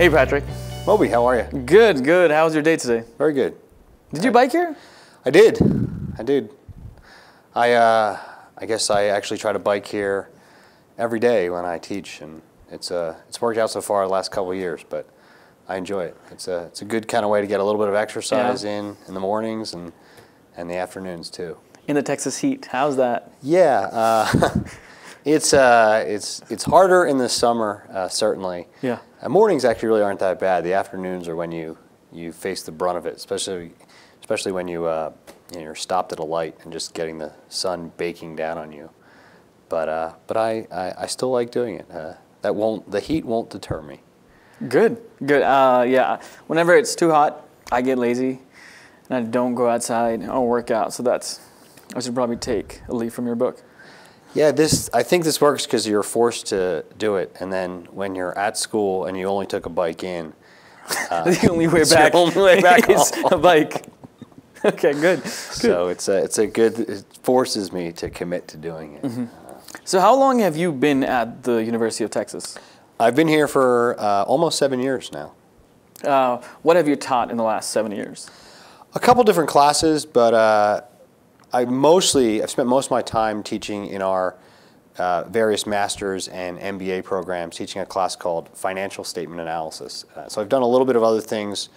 Hey, Patrick. Moby, how are you? Good, good. How was your day today? Very good. Did you bike here? I did. I did. I uh, I guess I actually try to bike here every day when I teach, and it's uh, it's worked out so far the last couple years. But I enjoy it. It's a it's a good kind of way to get a little bit of exercise Yeah. in in the mornings and and the afternoons too. In the Texas heat. How's that? Yeah, uh, it's uh, it's it's harder in the summer uh, certainly. Yeah. Uh, mornings actually really aren't that bad. The afternoons are when you you face the brunt of it, especially especially when you, uh, you know, you're stopped at a light and just getting the sun baking down on you. But uh, but I, I, I still like doing it. Uh, that won't the heat won't deter me. Good, good. Uh, yeah. Whenever it's too hot, I get lazy, and I don't go outside or work out. So that's I should probably take a leaf from your book. Yeah, this I think this works because you're forced to do it, and then when you're at school and you only took a bike in, the only way back, only way back is a bike. okay, good. so it's a it's a good it forces me to commit to doing it. So how long have you been at the University of Texas? I've been here for uh, almost seven years now. Uh, what have you taught in the last seven years? A couple different classes, but uh, I mostly I've spent most of my time teaching in our uh, various masters and MBA programs, teaching a class called Financial Statement Analysis. Uh, so I've done a little bit of other things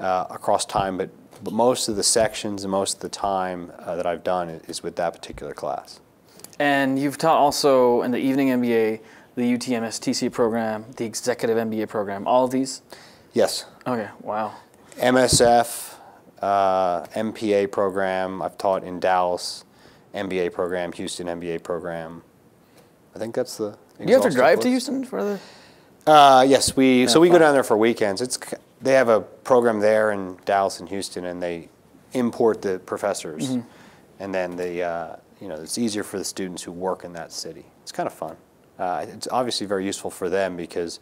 uh, across time, but, but most of the sections and most of the time uh, that I've done is with that particular class. And you've taught also in the evening MBA, the UT MSTC program, the executive MBA program, all of these? Yes, Okay, wow. MSF, uh, MPA program. I've taught in Dallas, MBA program, Houston MBA program. I think that's the. Do you have to drive to. Houston for the? Uh, yes, we so Yeah, we go down there for weekends. It's they have a program there in Dallas and Houston, and they import the professors, Mm-hmm. and then the uh, you know it's easier for the students who work in that city. It's kind of fun. Uh, it's obviously very useful for them because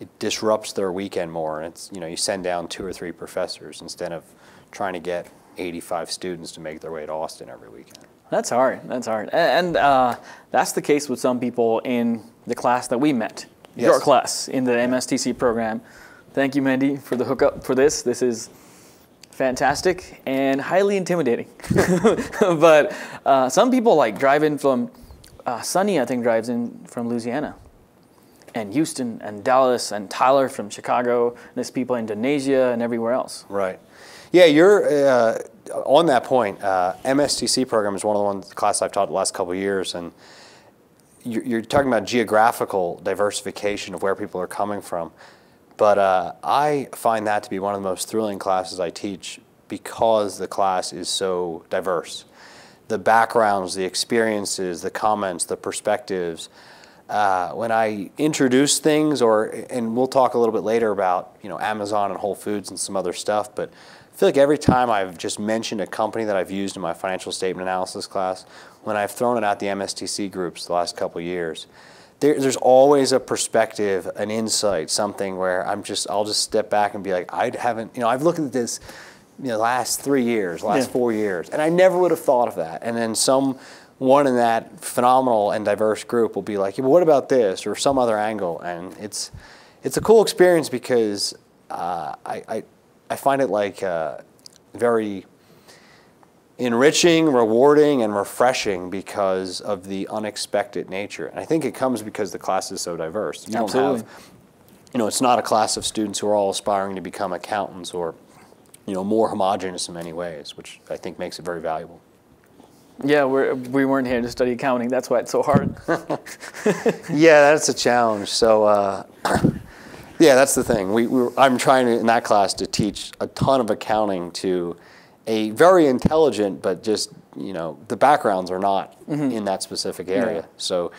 it disrupts their weekend more, and it's you know you send down two or three professors instead of trying to get 85 students to make their way to Austin every weekend. That's hard. That's hard. And uh, that's the case with some people in the class that we met. Your class in the MSTC program. Thank you, Mandy, for the hookup for this. This is fantastic and highly intimidating. but uh, some people like drive in from uh, Sunny, I think, drives in from Louisiana, and Houston, and Dallas, and Tyler from Chicago. And there's people in Indonesia and everywhere else. Right. Yeah, you're uh, on that point. Uh, MSTC program is one of the ones class I've taught the last couple years, and you're, you're talking about geographical diversification of where people are coming from. But uh, I find that to be one of the most thrilling classes I teach because the class is so diverse. The backgrounds, the experiences, the comments, the perspectives. Uh, when I introduce things, or and we'll talk a little bit later about you know Amazon and Whole Foods and some other stuff, but I feel like every time I've just mentioned a company that I've used in my financial statement analysis class, when I've thrown it at the MSTC groups the last couple of years, there, there's always a perspective, an insight, something where I'm just I'll just step back and be like, I haven't you know I've looked at this you know last three years, last Yeah. four years, and I never would have thought of that, and then some one in that phenomenal and diverse group will be like, yeah, but what about this or some other angle? And it's it's a cool experience because uh, I, I I find it like uh, very enriching, rewarding, and refreshing because of the unexpected nature. And I think it comes because the class is so diverse. You Absolutely. don't have, you know, it's not a class of students who are all aspiring to become accountants or, you know, more homogenous in many ways, which I think makes it very valuable. Yeah, we're, we weren't here to study accounting. That's why it's so hard. yeah, that's a challenge. So, uh, yeah, that's the thing. We, we, I'm trying to, in that class to teach a ton of accounting to a very intelligent, but just you know the backgrounds are not in that specific area. Yeah. So,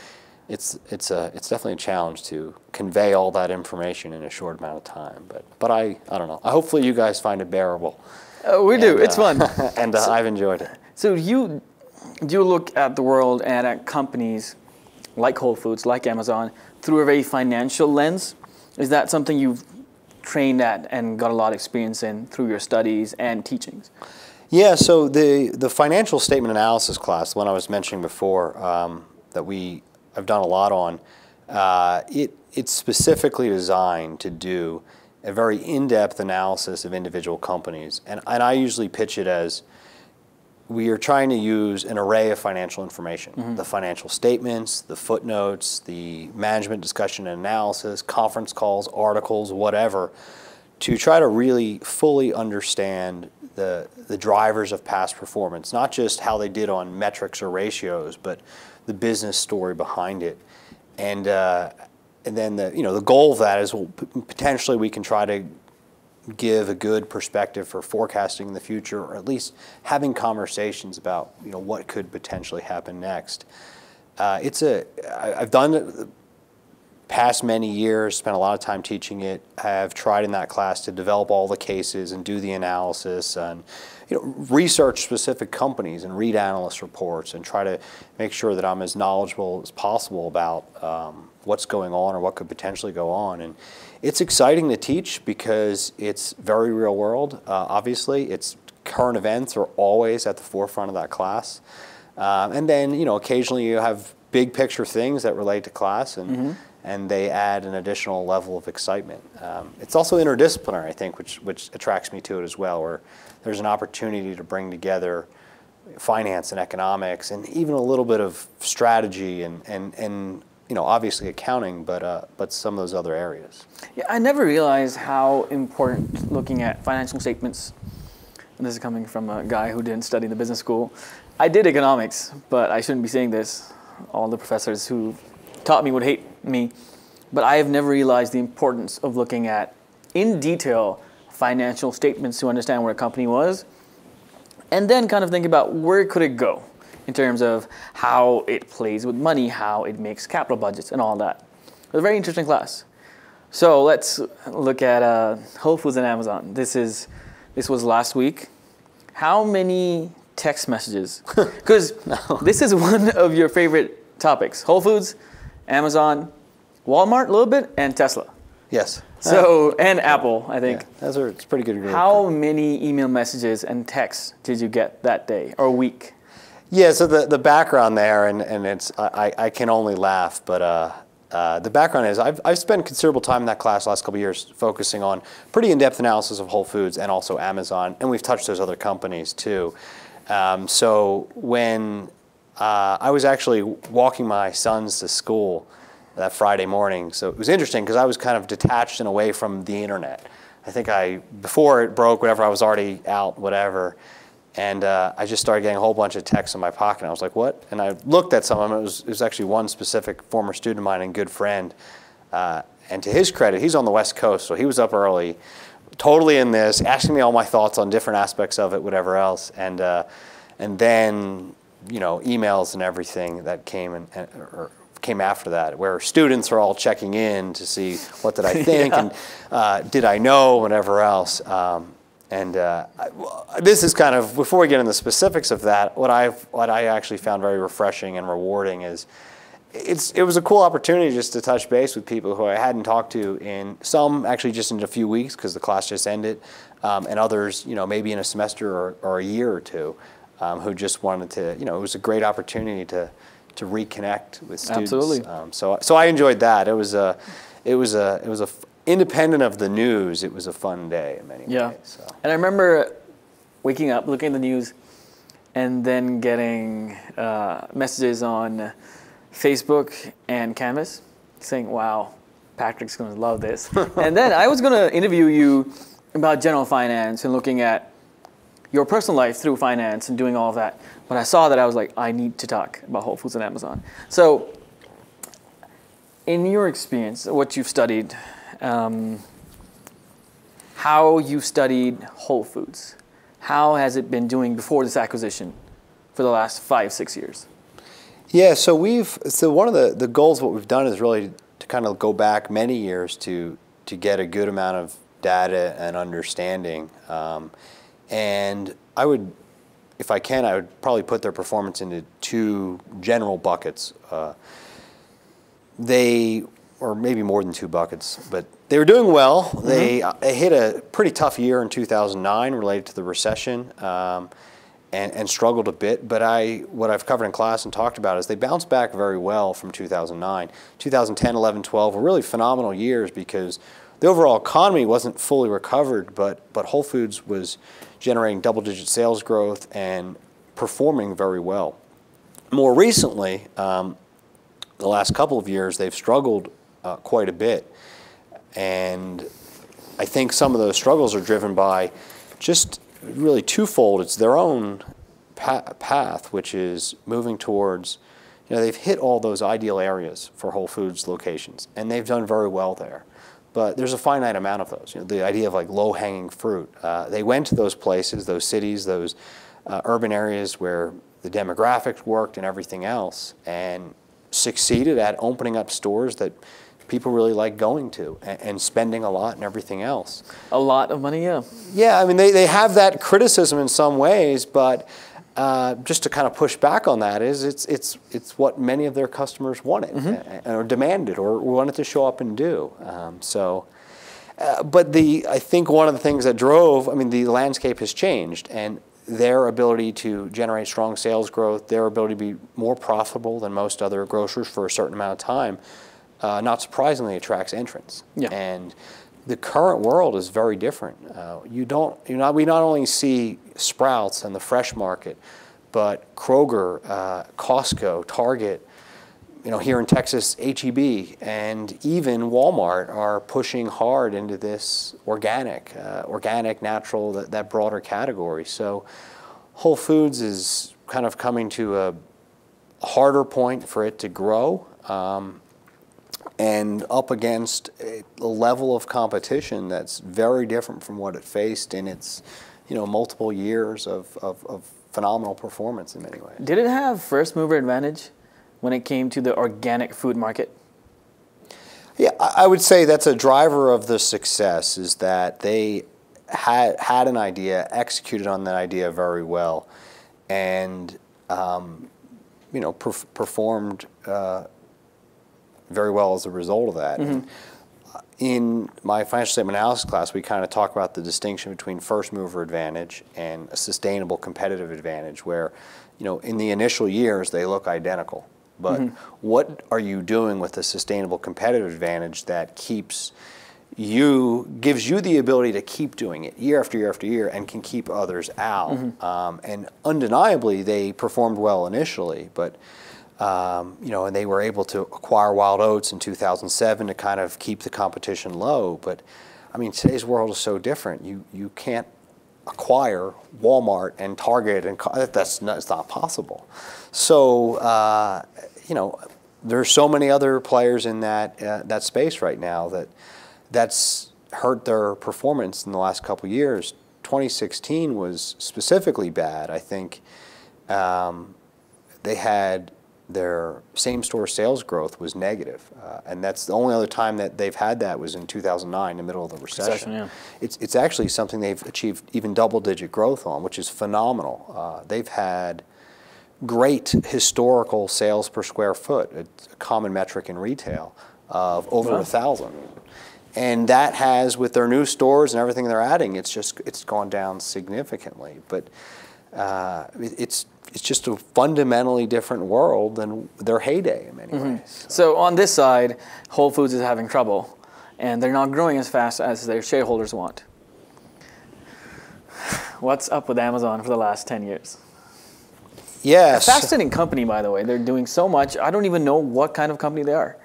it's it's a it's definitely a challenge to convey all that information in a short amount of time. But but I I don't know. Hopefully you guys find it bearable. Uh, we do. It's uh, fun. and uh, I've enjoyed it. So you you look at the world and at companies like Whole Foods, like Amazon, through a very financial lens. Is that something you've trained at and got a lot of experience in through your studies and teachings? Yeah, so the, the financial statement analysis class, the one I was mentioning before, um, that we I've done a lot on, uh, it it's specifically designed to do a very in-depth analysis of individual companies. And, and I usually pitch it as we are trying to use an array of financial information Mm-hmm. the financial statements, the footnotes, the management discussion and analysis, conference calls, articles, whatever, to try to really fully understand the, the drivers of past performance, not just how they did on metrics or ratios, but the business story behind it. And, uh, and then the, you know, the goal of that is well, p- potentially we can try to give a good perspective for forecasting in the future, or at least having conversations about you know what could potentially happen next. Uh, it's a I, I've done it past many years, spent a lot of time teaching it. I've tried in that class to develop all the cases and do the analysis and you know research specific companies and read analyst reports and try to make sure that I'm as knowledgeable as possible about um, what's going on or what could potentially go on and it's exciting to teach because it's very real world. Uh, obviously, it's current events are always at the forefront of that class, um, and then you know occasionally you have big picture things that relate to class, and and they add an additional level of excitement. Um, it's also interdisciplinary, I think, which which attracts me to it as well, where there's an opportunity to bring together finance and economics, and even a little bit of strategy and and and you know obviously accounting, but uh, but some of those other areas. Yeah, I never realized how important looking at financial statements. And this is coming from a guy who didn't study in the business school. I did economics, but I shouldn't be saying this. All the professors who taught me would hate me. But I have never realized the importance of looking at, in detail, financial statements to understand where a company was, and then kind of think about where could it go in terms of how it plays with money, how it makes capital budgets, and all that. It was a very interesting class. So let's look at uh, Whole Foods and Amazon. This is this was last week. How many text messages? Because this is one of your favorite topics: Whole Foods, Amazon, Walmart a little bit, and Tesla. Yes. So and Apple, I think. Yeah, those are it's a pretty good. group. How many email messages and texts did you get that day or week? Yeah, so the, the background there, and, and it's I, I can only laugh, but uh, uh, the background is I've, I've spent considerable time in that class the last couple years focusing on pretty in-depth analysis of Whole Foods and also Amazon, and we've touched those other companies too. Um, so when uh, I was actually walking my sons to school that Friday morning, so it was interesting because I was kind of detached and away from the internet. I think I before it broke, whatever, I was already out, whatever. And uh, I just started getting a whole bunch of texts in my pocket. And I was like, what? And I looked at some of them. It was, it was actually one specific former student of mine and good friend. Uh, and to his credit, he's on the West Coast, so he was up early, totally in this, asking me all my thoughts on different aspects of it, whatever else. And, uh, and then, you know, emails and everything that came and, and or came after that, where students are all checking in to see what did I think Yeah. and uh, did I know, whatever else. Um, and uh, this is kind of before we get into the specifics of that. What I what I actually found very refreshing and rewarding is it's it was a cool opportunity just to touch base with people who I hadn't talked to in some actually just in a few weeks because the class just ended, um, and others you know maybe in a semester or, or a year or two, um, who just wanted to you know it was a great opportunity to to reconnect with students. Absolutely. Um, so so I enjoyed that. It was a it was a it was a independent of the news. It was a fun day in many Yeah. ways. So. And I remember waking up, looking at the news, and then getting uh, messages on Facebook and Canvas saying, wow, Patrick's going to love this. and then I was going to interview you about general finance and looking at your personal life through finance and doing all of that. But I saw that I was like, I need to talk about Whole Foods and Amazon. So, in your experience, what you've studied, um, how you studied Whole Foods. How has it been doing before this acquisition for the last five, six years? Yeah, so we've so one of the, the goals what we've done is really to kind of go back many years to to get a good amount of data and understanding. Um, and I would, if I can, I would probably put their performance into two general buckets. Uh, they, or maybe more than two buckets, but they were doing well. They, uh, they hit a pretty tough year in 2009 related to the recession. Um, and, and struggled a bit. But I, what I've covered in class and talked about is they bounced back very well from 2009. 2010, 11, 12 were really phenomenal years because the overall economy wasn't fully recovered, but but Whole Foods was generating double-digit sales growth and performing very well. More recently, um, the last couple of years, they've struggled uh, quite a bit, and I think some of those struggles are driven by just really twofold. It's their own pa- path, which is moving towards you know, they've hit all those ideal areas for Whole Foods locations, and they've done very well there. But there's a finite amount of those. You know, the idea of like low-hanging fruit. Uh, they went to those places, those cities, those uh, urban areas where the demographics worked and everything else, and succeeded at opening up stores that people really like going to and, and, spending a lot and everything else. A lot of money, yeah. Yeah, I mean, they, they have that criticism in some ways, but uh, just to kind of push back on that is it's it's it's what many of their customers wanted mm-hmm. or demanded or wanted to show up and do. Um, so, uh, but the I think one of the things that drove I mean the landscape has changed and their ability to generate strong sales growth, their ability to be more profitable than most other grocers for a certain amount of time, uh, not surprisingly attracts entrance. Yeah. And the current world is very different. Uh, you don't, you know, we not only see Sprouts and the fresh market, but Kroger, uh, Costco, Target, you know, here in Texas, HEB, and even Walmart are pushing hard into this organic, uh, organic, natural, that, that broader category. So Whole Foods is kind of coming to a harder point for it to grow. Um, and up against a level of competition that's very different from what it faced in its, you know, multiple years of, of, of phenomenal performance in many ways. Did it have first mover advantage when it came to the organic food market? Yeah, I would say that's a driver of the success is that they had had an idea, executed on that idea very well, and um, you know per- performed uh, very well as a result of that. Mm-hmm. In my financial statement analysis class, we kind of talk about the distinction between first mover advantage and a sustainable competitive advantage, where, you know, in the initial years they look identical. But mm-hmm. what are you doing with a sustainable competitive advantage that keeps you gives you the ability to keep doing it year after year after year and can keep others out. Mm-hmm. Um, and undeniably, they performed well initially, but um, you know, and they were able to acquire Wild Oats in 2007 to kind of keep the competition low. But I mean, today's world is so different. You you can't acquire Walmart and Target and that's not, it's not possible. So uh, you know, there's so many other players in that uh, that space right now that that's hurt their performance in the last couple years. 2016 was specifically bad. I think um, they had their same store sales growth was negative. Uh, and that's the only other time that they've had that was in 2009, in the middle of the recession. recession yeah. it's, it's actually something they've achieved even double digit growth on, which is phenomenal. Uh, they've had great historical sales per square foot, a common metric in retail of over a thousand. And that has, with their new stores and everything they're adding, it's just it's gone down significantly. But uh, it's it's just a fundamentally different world than their heyday in many mm-hmm. ways. So. on this side, Whole Foods is having trouble, and they're not growing as fast as their shareholders want. What's up with Amazon for the last 10 years? Yes. A fascinating company, by the way. They're doing so much. I don't even know what kind of company they are.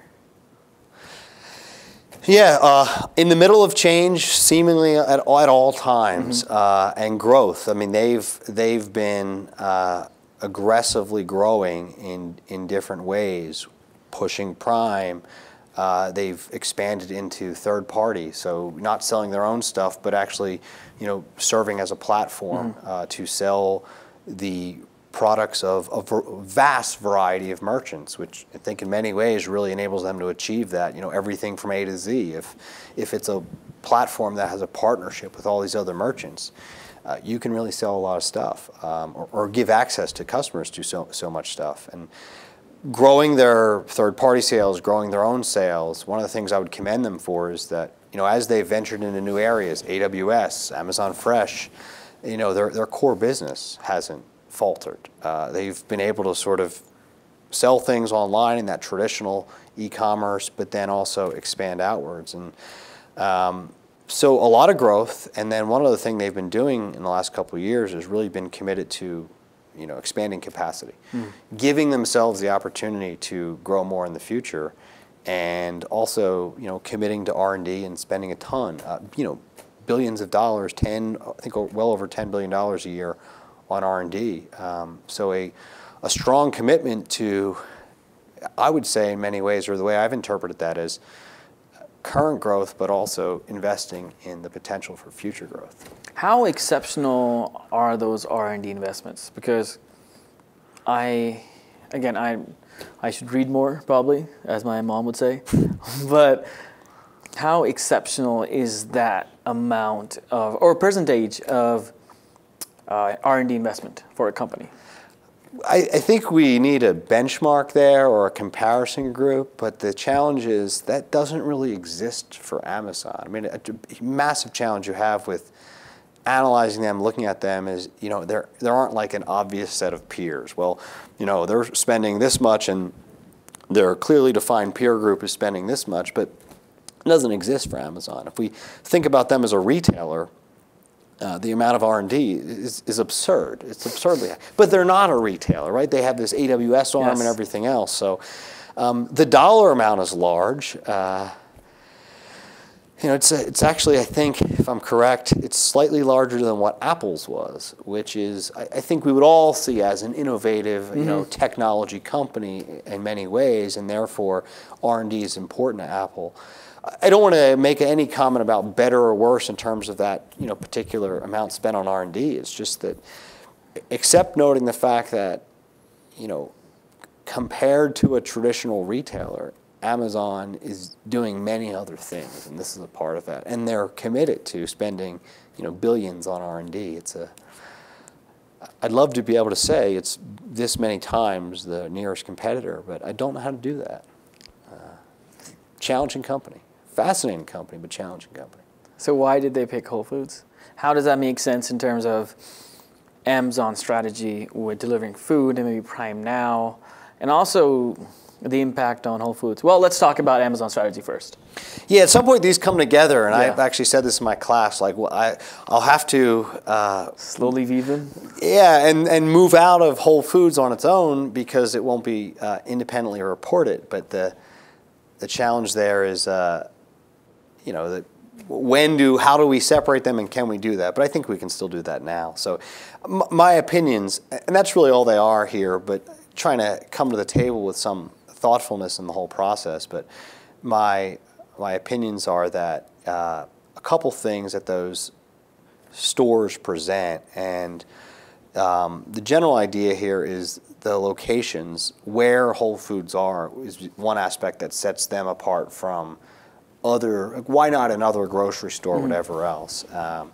Yeah, uh, in the middle of change, seemingly at, at all times, mm-hmm. uh, and growth. I mean, they've they've been uh, aggressively growing in, in different ways, pushing Prime. Uh, they've expanded into third party, so not selling their own stuff, but actually, you know, serving as a platform mm-hmm. uh, to sell the products of a vast variety of merchants, which I think in many ways really enables them to achieve that. You know, everything from A to Z. If if it's a platform that has a partnership with all these other merchants, uh, you can really sell a lot of stuff um, or, or, give access to customers to so, so much stuff. And growing their third party sales, growing their own sales, one of the things I would commend them for is that, you know, as they've ventured into new areas, AWS, Amazon Fresh, you know, their, their core business hasn't faltered. Uh, they've been able to sort of sell things online in that traditional e-commerce, but then also expand outwards. And Um, so a lot of growth, and then one other thing they've been doing in the last couple of years has really been committed to, you know, expanding capacity, giving themselves the opportunity to grow more in the future, and also, you know, committing to R and D and spending a ton, uh, you know, billions of dollars, ten, I think well over ten billion dollars a year on R and D. Um, so a a strong commitment to, I would say, in many ways, or the way I've interpreted that is current growth, but also investing in the potential for future growth. How exceptional are those R and D investments? Because I, again, I, I should read more probably, as my mom would say, but how exceptional is that amount of or percentage of uh, R and D investment for a company? I, I, think we need a benchmark there or a comparison group, but the challenge is that doesn't really exist for Amazon. I mean, a, a massive challenge you have with analyzing them, looking at them is, you know, there, there aren't like an obvious set of peers. Well, you know, they're spending this much and their clearly defined peer group is spending this much, but it doesn't exist for Amazon. If we think about them as a retailer, uh, the amount of R&D is, is absurd. It's absurdly high. But they're not a retailer, right? They have this AWS arm yes. and everything else. So um, the dollar amount is large. Uh, you know, it's, a, it's actually, I think, if I'm correct, it's slightly larger than what Apple's was, which is, I, I think we would all see as an innovative, mm -hmm. you know, mm-hmm. technology company in many ways, and therefore R&D is important to Apple. I don't want to make any comment about better or worse in terms of that you know particular amount spent on R&D. It's just that, except noting the fact that, you know, compared to a traditional retailer, Amazon is doing many other things, and this is a part of that. And they're committed to spending, you know, billions on R&D. It's a I'd love to be able to say it's this many times the nearest competitor, but I don't know how to do that. Uh, challenging company fascinating company, but challenging company. So why did they pick Whole Foods? How does that make sense in terms of Amazon strategy with delivering food and maybe Prime Now, and also the impact on Whole Foods? Well, let's talk about Amazon strategy first. Yeah, at some point these come together, and yeah. I've actually said this in my class. Like, well, I, I'll have to uh, slowly weave them. Yeah, and and move out of Whole Foods on its own because it won't be uh, independently reported. But the the challenge there is. Uh, you know, that when do, how do we separate them and can we do that? But I think we can still do that now. So my opinions, and that's really all they are here, but trying to come to the table with some thoughtfulness in the whole process. But my, my opinions are that uh, a couple things that those stores present and um, the general idea here is the locations where Whole Foods are is one aspect that sets them apart from other, why not another grocery store, mm. whatever else. Um,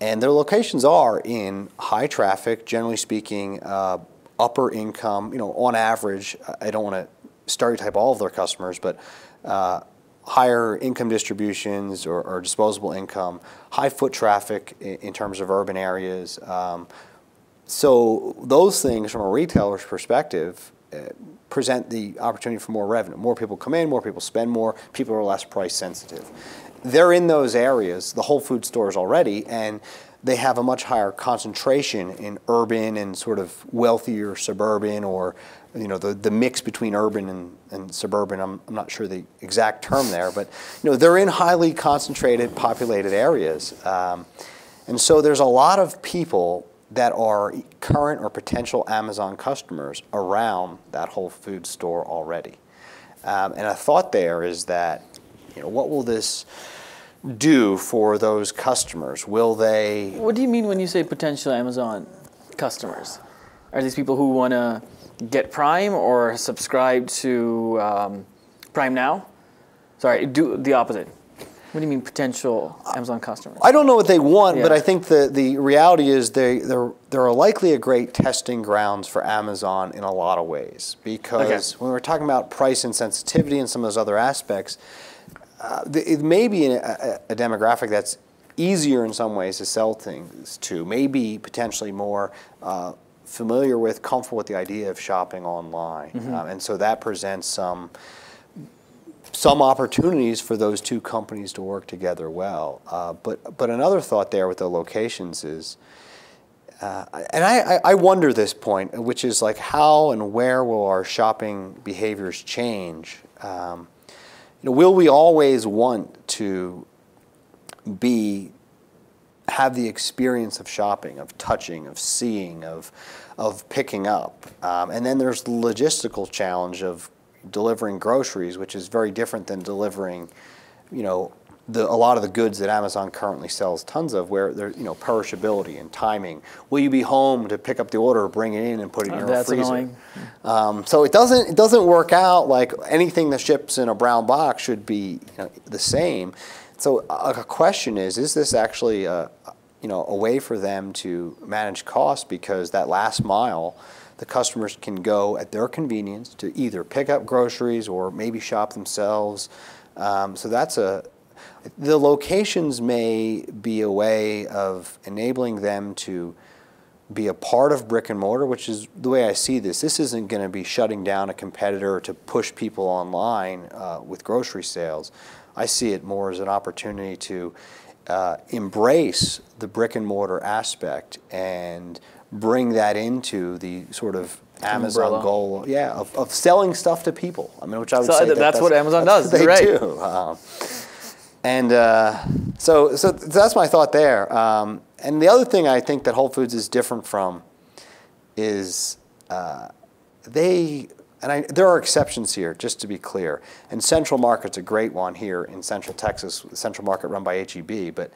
and their locations are in high traffic, generally speaking, uh, upper income, you know, on average, I don't want to stereotype all of their customers, but uh, higher income distributions or, or, disposable income, high foot traffic in, in terms of urban areas. Um, so those things from a retailer's perspective present the opportunity for more revenue. More people come in, more people spend more, people are less price sensitive. They're in those areas, the Whole Food stores already, and they have a much higher concentration in urban and sort of wealthier suburban or you know the, the mix between urban and, and suburban I'm, I'm not sure the exact term there but you know they're in highly concentrated populated areas um, and so there's a lot of people that are current or potential Amazon customers around that Whole Foods store already. Um, and a thought there is that, you know, what will this do for those customers? Will they? What do you mean when you say potential Amazon customers? Are these people who want to get Prime or subscribe to um, Prime Now? Sorry, do the opposite. What do you mean potential Amazon customers? I don't know what they want, yeah. but I think the, the reality is they, they're, they're likely a great testing grounds for Amazon in a lot of ways. Because okay. when we're talking about price insensitivity and some of those other aspects, uh, it may be a, a, demographic that's easier in some ways to sell things to, maybe potentially more uh, familiar with, comfortable with the idea of shopping online. Mm -hmm. um, and so that presents some some opportunities for those two companies to work together well. Uh, but but another thought there with the locations is, uh, and I, I wonder this point, which is like how and where will our shopping behaviors change? Um, you know, will we always want to be have the experience of shopping, of touching, of seeing, of of picking up, um, and then there's the logistical challenge of delivering groceries, which is very different than delivering, you know, the, a lot of the goods that Amazon currently sells tons of, where there's you know perishability and timing. Will you be home to pick up the order, bring it in, and put it in Oh, your that's freezer? Um, so it doesn't it doesn't work out like anything that ships in a brown box should be you know, the same. So a, a question is: Is this actually a, you know a way for them to manage costs because that last mile? The customers can go at their convenience to either pick up groceries or maybe shop themselves. Um, so that's a the locations may be a way of enabling them to be a part of brick and mortar, which is the way I see this. This isn't going to be shutting down a competitor to push people online uh, with grocery sales. I see it more as an opportunity to uh, embrace the brick and mortar aspect and bring that into the sort of Amazon Umbrella. goal, yeah, of, of selling stuff to people. I mean, which I would So say th- that that's what Amazon that's does. what they right. do. Um, and uh, so, so that's my thought there. Um, and the other thing I think that Whole Foods is different from is uh, they, and I, there are exceptions here, just to be clear. And Central Market's a great one here in Central Texas, Central Market run by HEB. But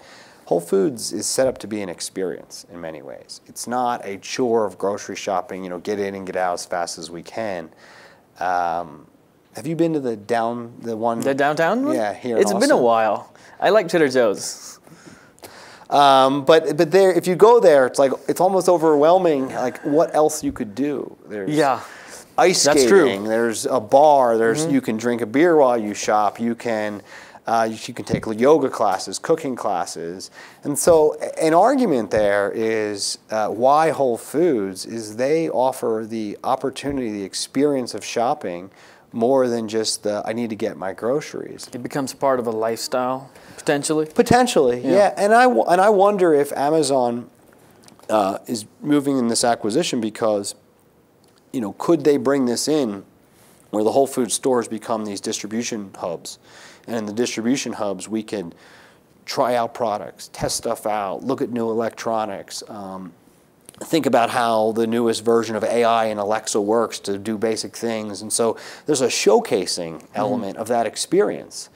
Whole Foods is set up to be an experience in many ways. It's not a chore of grocery shopping, you know, get in and get out as fast as we can. Um, have you been to the down, the one? The downtown one? Yeah, here in It's been a while. I like Trader Joe's. Um, but but there, if you go there, it's like it's almost overwhelming. Like what else you could do? There's Yeah. ice That's skating. true. There's a bar. There's you can drink a beer while you shop. You can uh, can take yoga classes, cooking classes, and so an argument there is uh, why Whole Foods is they offer the opportunity, the experience of shopping more than just the I need to get my groceries. It becomes part of a lifestyle, potentially. Potentially, yeah. Yeah. And I w- and I wonder if Amazon uh, is moving in this acquisition because, you know, could they bring this in where the Whole Foods stores become these distribution hubs, and in the distribution hubs we can try out products, test stuff out, look at new electronics. Um, think about how the newest version of AI and Alexa works to do basic things. And so there's a showcasing element of that experience.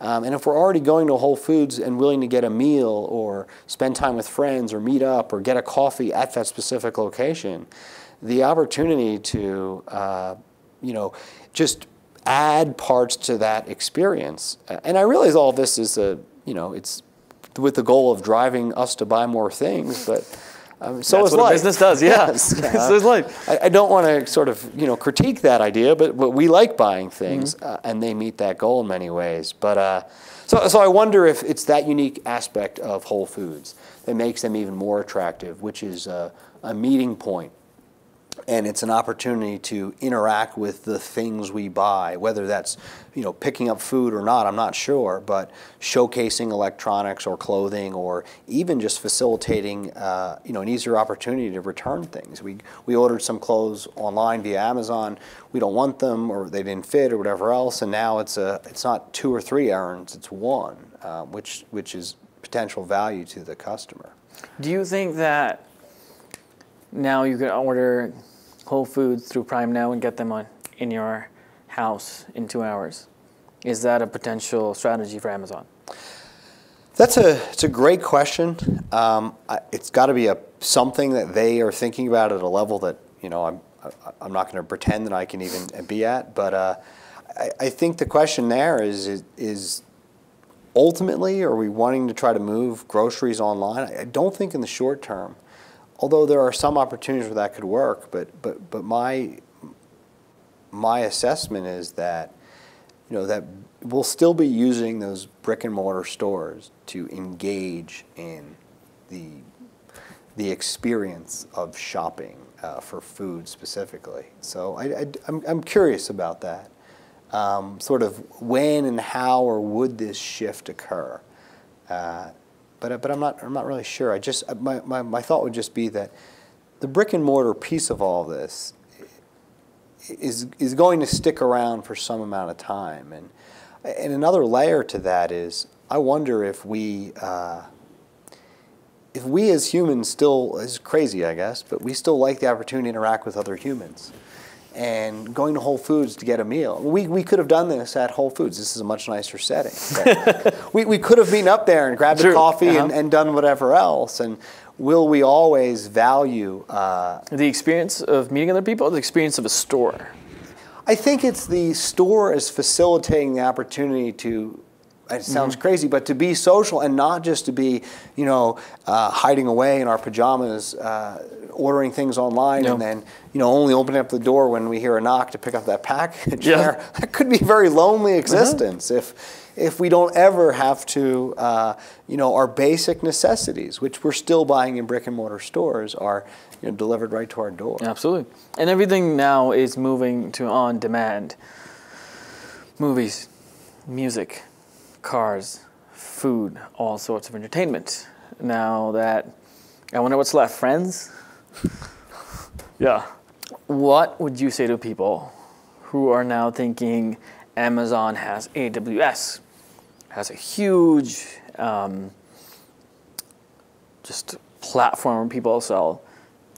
Um, and if we're already going to Whole Foods and willing to get a meal or spend time with friends or meet up or get a coffee at that specific location, the opportunity to, uh, you know, just add parts to that experience. Uh, And I realize all this is a, you know, it's with the goal of driving us to buy more things, but um, so That's is what life. business does, yeah. Yes, So is life. I, I don't want to sort of you know critique that idea, but, but we like buying things, Mm-hmm. uh, and they meet that goal in many ways. But uh, so so I wonder if it's that unique aspect of Whole Foods that makes them even more attractive, which is uh, a meeting point and it's an opportunity to interact with the things we buy, whether that's you know picking up food or not. I'm not sure, but showcasing electronics or clothing, or even just facilitating uh, you know an easier opportunity to return things. We we ordered some clothes online via Amazon. We don't want them, or they didn't fit, or whatever else, and now it's a it's not two or three errands, it's one, uh, which which is potential value to the customer. Do you think that now you can order Whole Foods through Prime Now and get them on in your house in two hours? Is that a potential strategy for Amazon? That's a it's a great question. Um, I, it's got to be a something that they are thinking about at a level that you know I'm I, I'm not going to pretend that I can even be at. But uh, I, I think the question there is is, is ultimately are we wanting to try to move groceries online? I I don't think in the short term, although there are some opportunities where that could work. But but but my my assessment is that you know that we'll still be using those brick and mortar stores to engage in the the experience of shopping uh, for food specifically. So I, I, am I'm curious about that. um, sort of when and how or would this shift occur. Uh, but, but I'm not I'm not really sure. I just my, my, my thought would just be that the brick and mortar piece of all this is is going to stick around for some amount of time, and and another layer to that is I wonder if we. Uh, if we as humans still is crazy, I guess, but we still like the opportunity to interact with other humans. And going to Whole Foods to get a meal. We, we could have done this at Whole Foods. This is a much nicer setting. we, we could have been up there and grabbed True. a coffee Uh-huh. and, and done whatever else. And will we always value uh, The experience of meeting other people, or the experience of a store. I think it's the store is facilitating the opportunity to. It sounds Mm-hmm. crazy, but to be social and not just to be, you know, uh, hiding away in our pajamas, uh, ordering things online, Yeah. and then, you know, only opening up the door when we hear a knock to pick up that package. Yeah. There, that could be a very lonely existence if, if we don't ever have to, uh, you know, our basic necessities, which we're still buying in brick and mortar stores, are, you know, delivered right to our door. Absolutely. And everything now is moving to on demand. Movies, music, cars, food, all sorts of entertainment. Now that I wonder what's left, friends? yeah. What would you say to people who are now thinking Amazon has AWS, has a huge um, just platform where people sell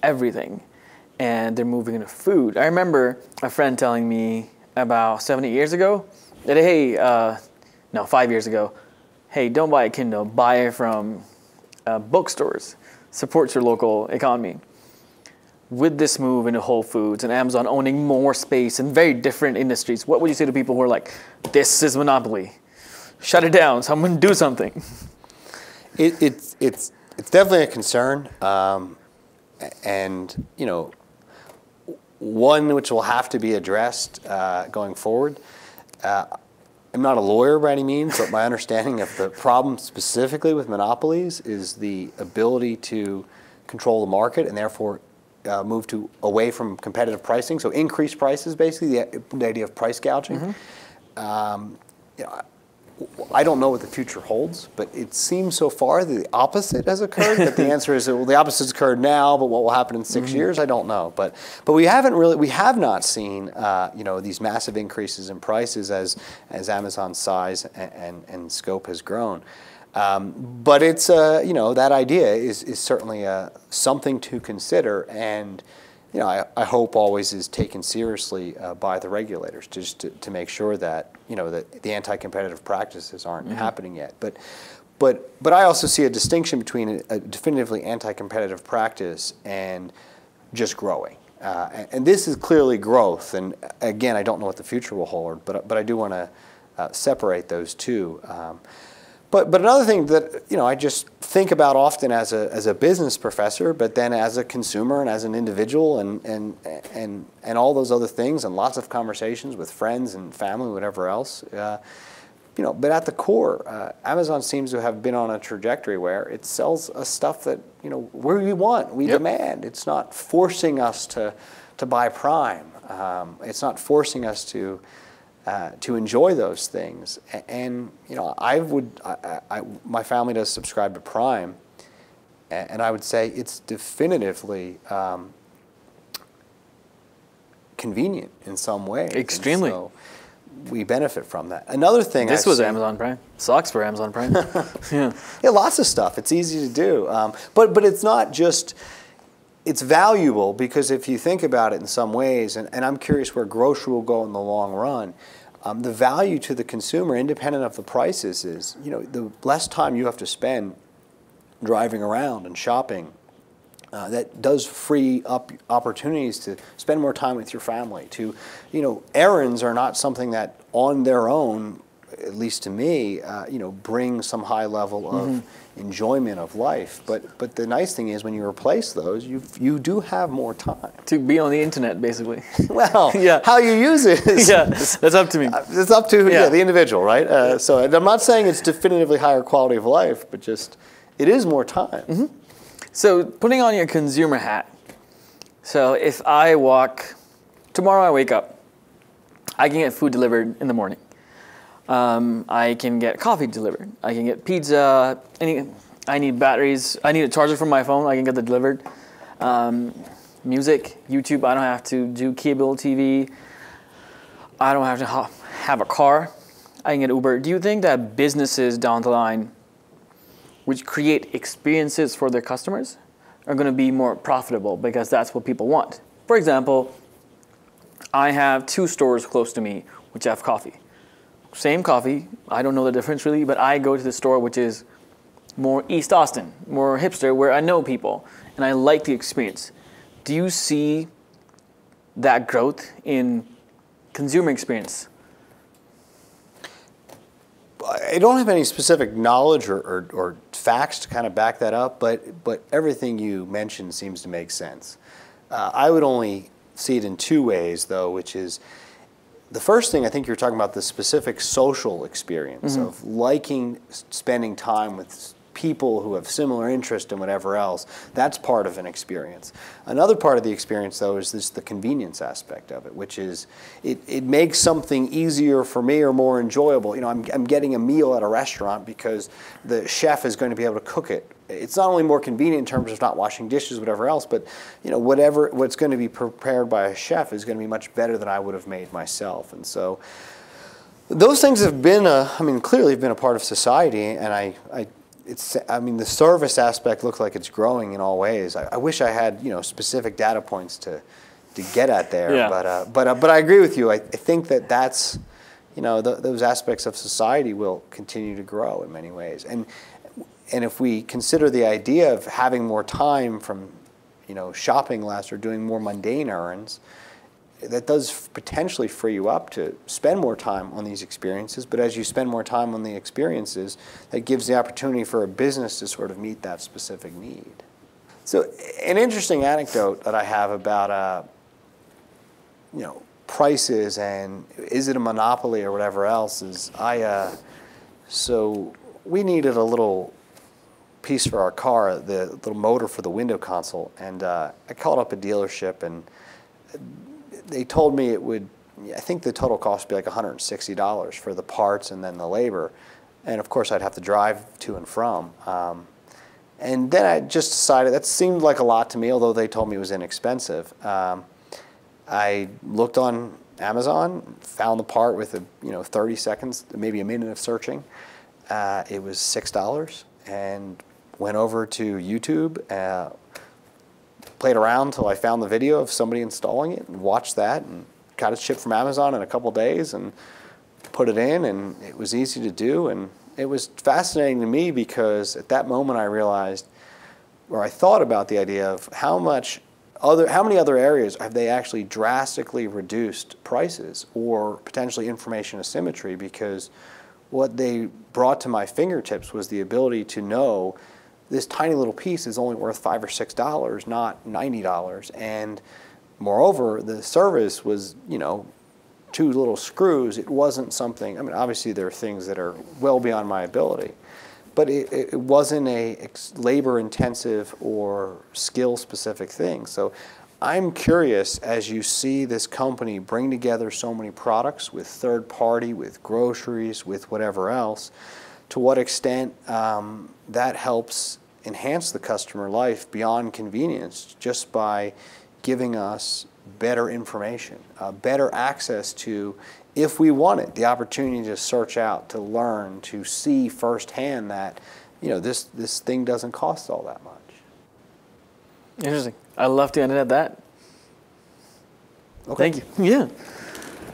everything and they're moving into food. I remember a friend telling me about seven, eight years ago that, hey, uh, no, five years ago, hey, don't buy a Kindle, buy it from uh, bookstores, supports your local economy. With this move into Whole Foods and Amazon owning more space in very different industries, what would you say to people who are like, this is monopoly? Shut it down, someone do something. It, it's it's it's definitely a concern, um, and you know, one which will have to be addressed uh, going forward. Uh, I'm not a lawyer by any means, but my understanding of the problem specifically with monopolies is the ability to control the market and therefore uh, move to away from competitive pricing. So increase prices, basically the, the idea of price gouging. Um, you know, I don't know what the future holds, but it seems so far that the opposite has occurred. That the answer is, well, the opposite's occurred now, but what will happen in 6 years, I don't know. But but we haven't really, we have not seen, uh, you know, these massive increases in prices as as Amazon's size and and, and scope has grown. Um, but it's, uh, you know, that idea is is certainly uh, something to consider and you know, I, I hope always is taken seriously uh, by the regulators just to, to make sure that, you know, that the anti-competitive practices aren't happening yet. But, but, but I also see a distinction between a, a definitively anti-competitive practice and just growing. Uh, and, and this is clearly growth. And again, I don't know what the future will hold, but, but I do want to uh, separate those two. Um, but, but another thing that you know I just think about often as a, as a business professor, but then as a consumer and as an individual and, and, and, and all those other things and lots of conversations with friends and family, whatever else. Uh, you know, but at the core, uh, Amazon seems to have been on a trajectory where it sells us stuff that you know we want, we Yep. demand. It's not forcing us to to buy Prime. Um, it's not forcing us to uh, to enjoy those things. And you know, I would, I, I, my family does subscribe to Prime, and I would say it's definitively um, convenient in some ways. And Extremely. so we benefit from that. Another thing, This I've was seen- Amazon Prime. Socks for Amazon Prime. yeah. yeah, lots of stuff. It's easy to do, um, but but it's not just. It's valuable because if you think about it in some ways, and, and I'm curious where grocery will go in the long run. Um, the value to the consumer, independent of the prices, is you know the less time you have to spend driving around and shopping. Uh, that does free up opportunities to spend more time with your family. To, you know, errands are not something that on their own, at least to me, uh, you know, bring some high level of enjoyment of life. But but the nice thing is when you replace those, you you do have more time. To be on the internet, basically. Well, Yeah. how you use it is yeah, that's up to me. it's up to yeah. Yeah. the individual, right? Uh, so and I'm not saying it's definitively higher quality of life, but just it is more time. So, putting on your consumer hat. So, if I walk, tomorrow I wake up, I can get food delivered in the morning. Um, I can get coffee delivered. I can get pizza. Any, I need batteries. I need a charger for my phone. I can get that delivered. Um, music, YouTube. I don't have to do cable TV. I don't have to ha- have a car. I can get Uber. Do you think that businesses down the line, which create experiences for their customers, are going to be more profitable because that's what people want? For example, I have two stores close to me which have coffee. Same coffee. I don't know the difference really, but I go to the store which is more East Austin, more hipster, where I know people and I like the experience. Do you see that growth in consumer experience? I don't have any specific knowledge or, or, or, facts to kind of back that up, but, but everything you mentioned seems to make sense. Uh, I would only see it in two ways, though, which is the first thing I think you're talking about the specific social experience mm-hmm. of liking spending time with people who have similar interest and whatever else. That's part of an experience. Another part of the experience, though, is this the convenience aspect of it, which is it, it makes something easier for me or more enjoyable. You know, I'm, I'm getting a meal at a restaurant because the chef is going to be able to cook it. It's not only more convenient in terms of not washing dishes, whatever else, but you know, whatever what's going to be prepared by a chef is going to be much better than I would have made myself. And so, those things have been, a, I mean, clearly have been a part of society, and I, I it's I mean the service aspect looks like it's growing in all ways. I, I wish I had you know specific data points to to get at there, yeah. but uh, but uh, but I agree with you. I, I think that that's you know those aspects of society will continue to grow in many ways, and and if we consider the idea of having more time from you know shopping less or doing more mundane errands that does potentially free you up to spend more time on these experiences. But as you spend more time on the experiences, that gives the opportunity for a business to sort of meet that specific need. So, an interesting anecdote that I have about, uh, you know, prices and is it a monopoly or whatever else is I. Uh, so we needed a little piece for our car, the little motor for the window console, and uh, I called up a dealership and they told me it would, I think the total cost would be like $160 for the parts and then the labor. And of course, I'd have to drive to and from. Um, and then I just decided that seemed like a lot to me, although they told me it was inexpensive. Um, I looked on Amazon, found the part with a you know 30 seconds, maybe a minute of searching. Uh, it was six dollars, and went over to YouTube. Uh, played around until I found the video of somebody installing it and watched that and got it shipped from Amazon in a couple days and put it in and it was easy to do. And it was fascinating to me because at that moment I realized or I thought about the idea of how much other how many other areas have they actually drastically reduced prices or potentially information asymmetry because what they brought to my fingertips was the ability to know this tiny little piece is only worth five or six dollars, not ninety dollars. And moreover, the service was, you know, two little screws. It wasn't something. I mean, obviously there are things that are well beyond my ability, but it, it wasn't a labor-intensive or skill-specific thing. So. I'm curious as you see this company bring together so many products with third party, with groceries, with whatever else, to what extent um, that helps enhance the customer life beyond convenience just by giving us better information, uh, better access to, if we want it, the opportunity to search out, to learn, to see firsthand that, you know, this, this thing doesn't cost all that much. Interesting. I love to end it at that. Okay. Thank you. Yeah.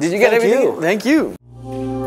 Did you get Thank everything? You. Thank you.